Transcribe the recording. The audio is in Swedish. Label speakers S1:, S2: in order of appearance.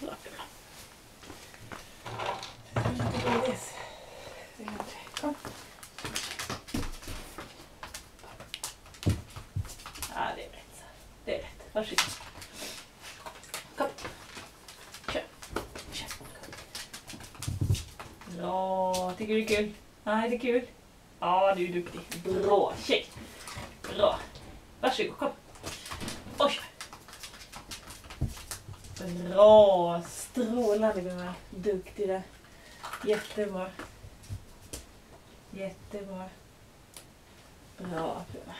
S1: Jättebra. Lite. Kom. Ja, det är rätt. Det är rätt. Varsågod. Kom. Kör. Kör. Bra. Tycker du det är kul? Nej, det är kul. Ja, du är duktig. Bra tjej. Bra. Varsågod, kom. Och kör. Bra. Strålande Gunnar. Duktig där. Jättebra. Jättebra. Bra Gunnar.